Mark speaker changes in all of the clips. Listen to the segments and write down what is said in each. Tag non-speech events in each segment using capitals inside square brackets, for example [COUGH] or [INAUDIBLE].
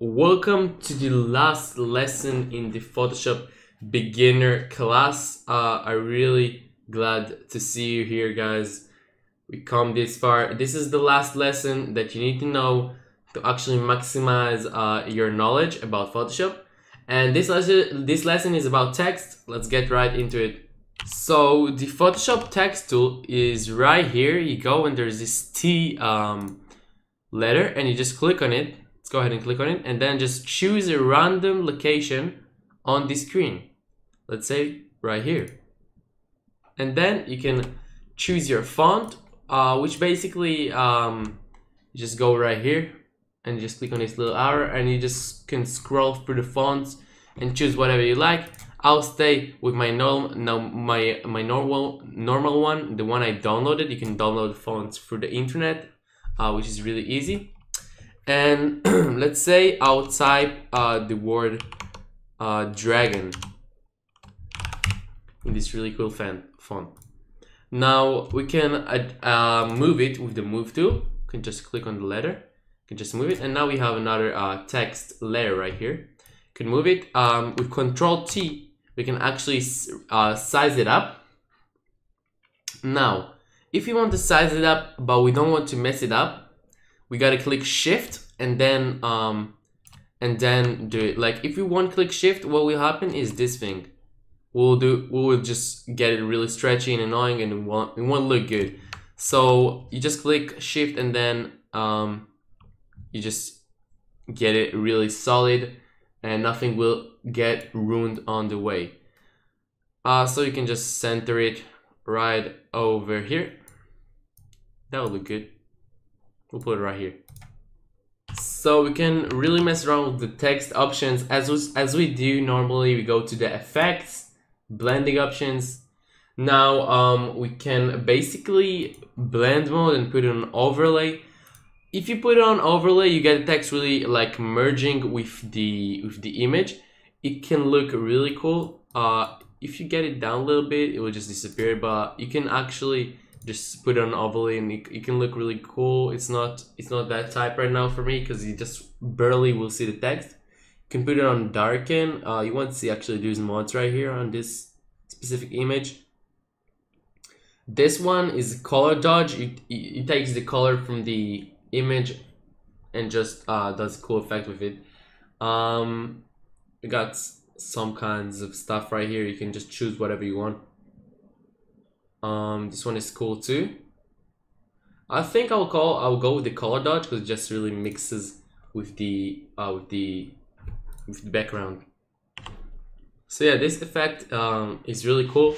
Speaker 1: welcome to the last lesson in the Photoshop beginner class. Uh, I'm really glad to see you here guys. We come this far. This is the last lesson that you need to know to actually maximize uh, your knowledge about Photoshop. And this lesson, this lesson is about text. Let's get right into it. So the Photoshop text tool is right here. You go and there's this T um, letter and you just click on it Let's go ahead and click on it and then just choose a random location on the screen. Let's say right here. And then you can choose your font, uh, which basically um, just go right here and just click on this little arrow and you just can scroll through the fonts and choose whatever you like. I'll stay with my normal, no, my my normal normal one, the one I downloaded. You can download fonts through the internet, uh, which is really easy and [CLEARS THROAT] let's say I'll type uh, the word uh, dragon in this really cool fan font. Now we can uh, move it with the move tool. You can just click on the letter. You can just move it, and now we have another uh, text layer right here. You can move it um, with Control T. We can actually uh, size it up. Now, if you want to size it up, but we don't want to mess it up, we gotta click shift and then um and then do it. Like if you one click shift what will happen is this thing we'll do we will just get it really stretchy and annoying and it won't, it won't look good. So you just click shift and then um you just get it really solid and nothing will get ruined on the way. Uh, so you can just center it right over here. That will look good. We'll put it right here. So we can really mess around with the text options as we, as we do normally. We go to the effects, blending options. Now um, we can basically blend mode and put it on overlay. If you put it on overlay, you get the text really like merging with the with the image. It can look really cool. Uh, if you get it down a little bit, it will just disappear. But you can actually just put it on overlay and it, it, can look really cool. It's not it's not that type right now for me because you just barely will see the text. You can put it on darken. Uh, you want to see actually these mods right here on this specific image. This one is color dodge. It, it, it takes the color from the image and just uh, does cool effect with it. Um, we got some kinds of stuff right here. You can just choose whatever you want. Um, this one is cool too. I think I'll call I'll go with the color dodge because it just really mixes with the uh, with the with the background. So yeah, this effect um, is really cool.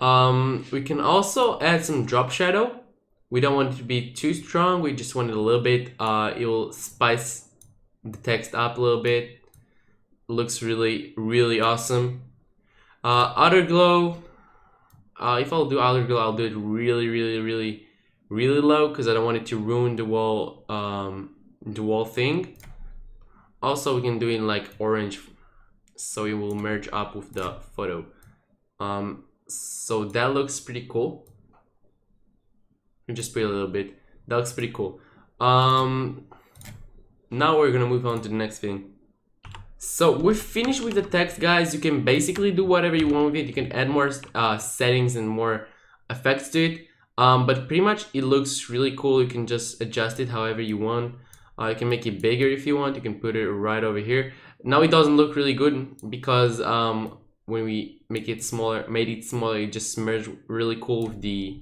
Speaker 1: Um, we can also add some drop shadow. We don't want it to be too strong. We just want it a little bit. Uh, it will spice the text up a little bit. Looks really really awesome. Uh, outer glow uh, if I'll do outer glow, I'll do it really, really, really, really low because I don't want it to ruin the wall, um, the wall thing. Also, we can do it in like orange, so it will merge up with the photo. Um, so that looks pretty cool. Just put a little bit. That looks pretty cool. Um, now we're gonna move on to the next thing. So we're finished with the text guys. You can basically do whatever you want with it. You can add more uh, settings and more effects to it. Um, but pretty much it looks really cool. You can just adjust it however you want. Uh, you can make it bigger if you want. You can put it right over here. Now it doesn't look really good because um, when we make it smaller, made it smaller, it just merged really cool with the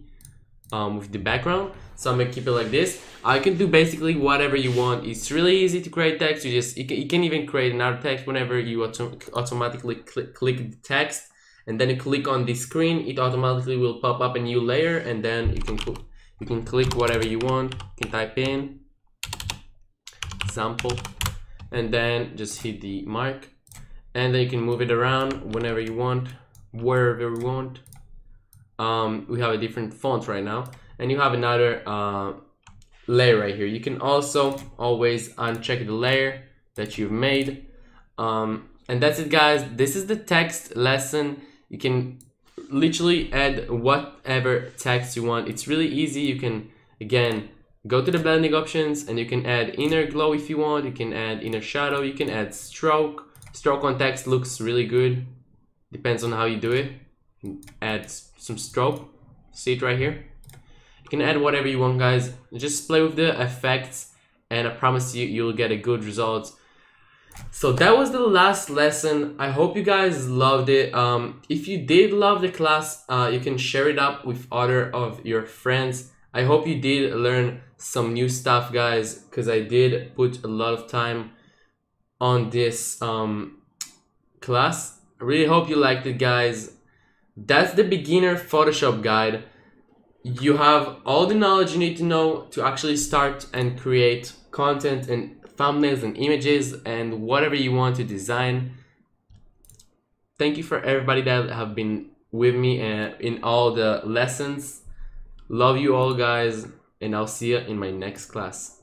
Speaker 1: um, with the background. So I'm gonna keep it like this. I can do basically whatever you want. It's really easy to create text. You just you can, even create another text whenever you auto automatically click, click the text and then you click on the screen. It automatically will pop up a new layer and then you can you can click whatever you want. You can type in example and then just hit the mark and then you can move it around whenever you want wherever you want um, we have a different font right now and you have another uh, layer right here you can also always uncheck the layer that you've made um, and that's it guys this is the text lesson you can literally add whatever text you want it's really easy you can again go to the blending options and you can add inner glow if you want. You can add inner shadow. You can add stroke. Stroke on text looks really good. Depends on how you do it. Add some stroke. See it right here. You can add whatever you want, guys. Just play with the effects and I promise you, you'll get a good result. So that was the last lesson. I hope you guys loved it. Um, if you did love the class, uh, you can share it up with other of your friends. I hope you did learn some new stuff, guys, because I did put a lot of time on this um, class. I really hope you liked it, guys. That's the beginner Photoshop guide. You have all the knowledge you need to know to actually start and create content and thumbnails and images and whatever you want to design. Thank you for everybody that have been with me uh, in all the lessons. Love you all guys and I'll see you in my next class.